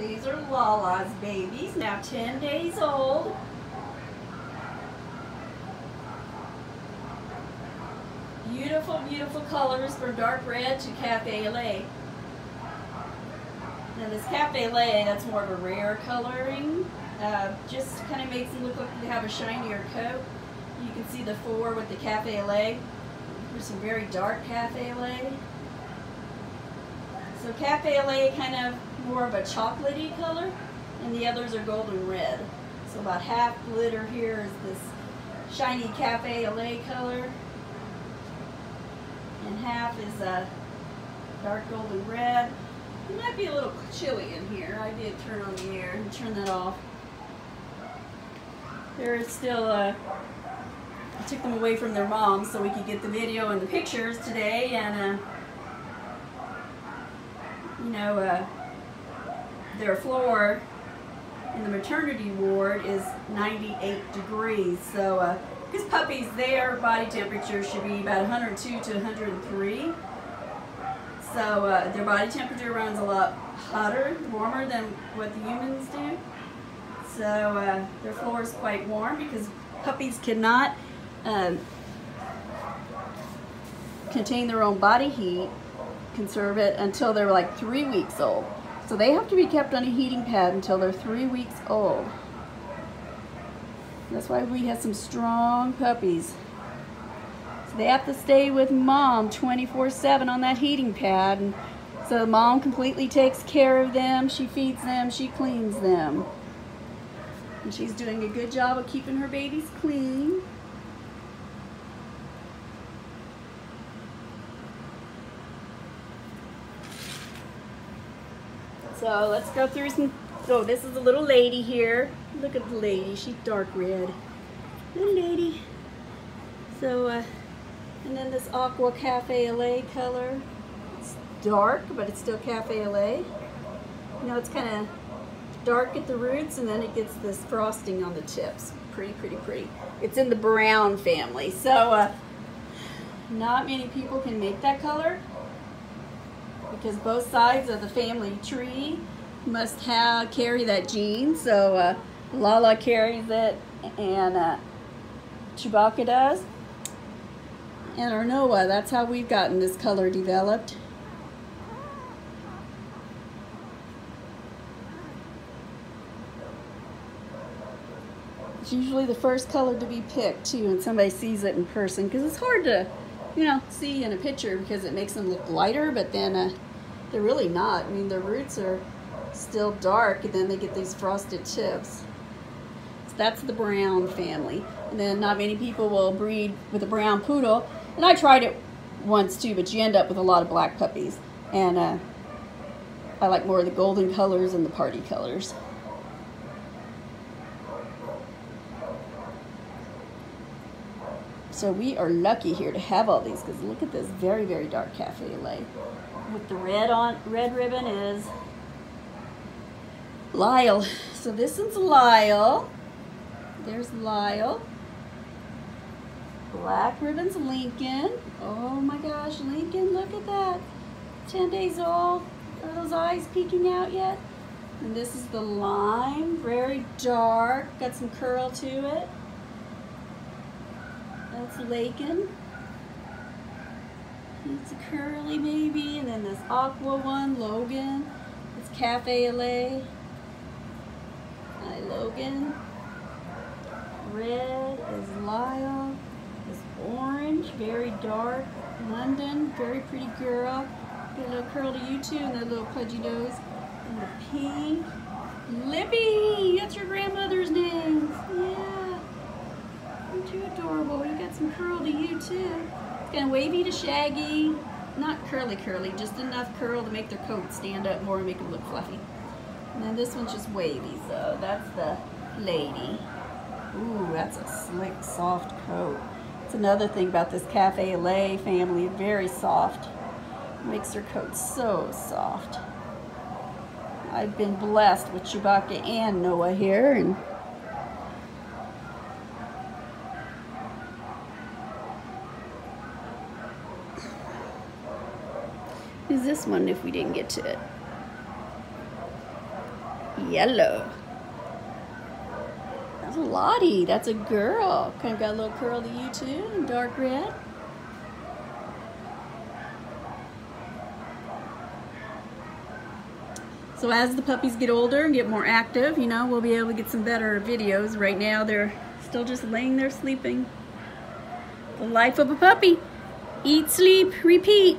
These are Lala's babies, now 10 days old. Beautiful, beautiful colors from dark red to cafe lait. Now this cafe lait, that's more of a rare coloring. Uh, just kind of makes them look like they have a shinier coat. You can see the four with the cafe lait. There's some very dark cafe lait. So cafe lait kind of more of a chocolatey color, and the others are golden red. So about half glitter here is this shiny cafe lait color, and half is a dark golden red. It might be a little chilly in here. I did turn on the air and turn that off. There is still a, I took them away from their moms so we could get the video and the pictures today and uh, you know, uh, their floor in the maternity ward is 98 degrees. So uh, these puppies, their body temperature should be about 102 to 103. So uh, their body temperature runs a lot hotter, warmer than what the humans do. So uh, their floor is quite warm because puppies cannot um, contain their own body heat, conserve it until they're like three weeks old. So they have to be kept on a heating pad until they're three weeks old. That's why we have some strong puppies. So they have to stay with mom 24-7 on that heating pad. And so mom completely takes care of them. She feeds them. She cleans them. And she's doing a good job of keeping her babies clean. So let's go through some, oh, this is a little lady here. Look at the lady, she's dark red. Little lady. So, uh, and then this Aqua Cafe lait color. It's dark, but it's still Cafe lait. You know, it's kind of dark at the roots and then it gets this frosting on the tips. Pretty, pretty, pretty. It's in the brown family. So, uh, not many people can make that color because both sides of the family tree must have carry that gene. So uh, Lala carries it and uh, Chewbacca does. And Arnoa, that's how we've gotten this color developed. It's usually the first color to be picked too when somebody sees it in person because it's hard to you know, see in a picture because it makes them look lighter, but then uh, they're really not. I mean, the roots are still dark, and then they get these frosted tips. So that's the brown family. And then not many people will breed with a brown poodle. And I tried it once too, but you end up with a lot of black puppies. And uh, I like more of the golden colors and the party colors. So we are lucky here to have all these because look at this very, very dark cafe lait. With the red on red ribbon is Lyle. So this one's Lyle. There's Lyle. Black ribbon's Lincoln. Oh my gosh, Lincoln, look at that. 10 days old. Are those eyes peeking out yet? And this is the lime, very dark, got some curl to it. That's Lakin. It's a curly baby. And then this aqua one, Logan. It's Cafe lait. Hi, Logan. Red is Lyle. This orange, very dark. London, very pretty girl. Get a little curl to you too, and that little pudgy nose. And the pink. Libby! That's your grandmother's name. Yeah. Aren't you adorable? You got some curl to you too. Kind of wavy to shaggy. Not curly curly, just enough curl to make their coat stand up more and make them look fluffy. And then this one's just wavy, so that's the lady. Ooh, that's a slick, soft coat. It's another thing about this Cafe lait family, very soft. Makes their coat so soft. I've been blessed with Chewbacca and Noah here, and Who's this one if we didn't get to it? yellow. That's a Lottie. That's a girl. Kind of got a little curl to you too, dark red. So as the puppies get older and get more active, you know, we'll be able to get some better videos. Right now, they're still just laying there sleeping. The life of a puppy. Eat, sleep, repeat.